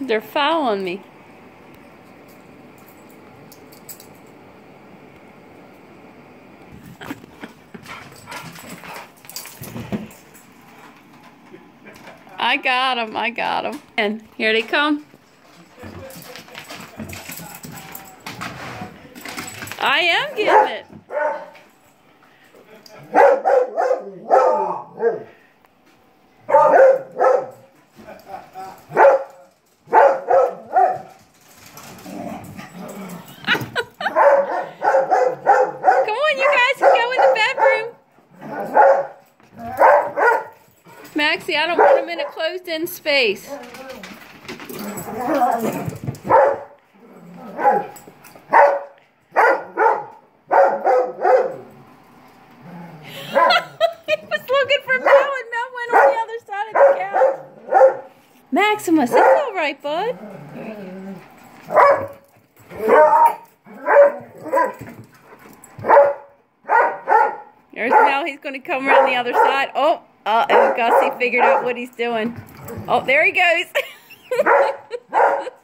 They're following me. I got them. I got them. And here they come. I am getting it. Come on, you guys can go in the bedroom. Maxie, I don't want him in a closed-in space. he was looking for Mel and Mel went on the other side of the couch. Maximus, it's all right, bud. There's Mel. He's going to come around the other side. Oh, oh, Gussie figured out what he's doing. Oh, there he goes.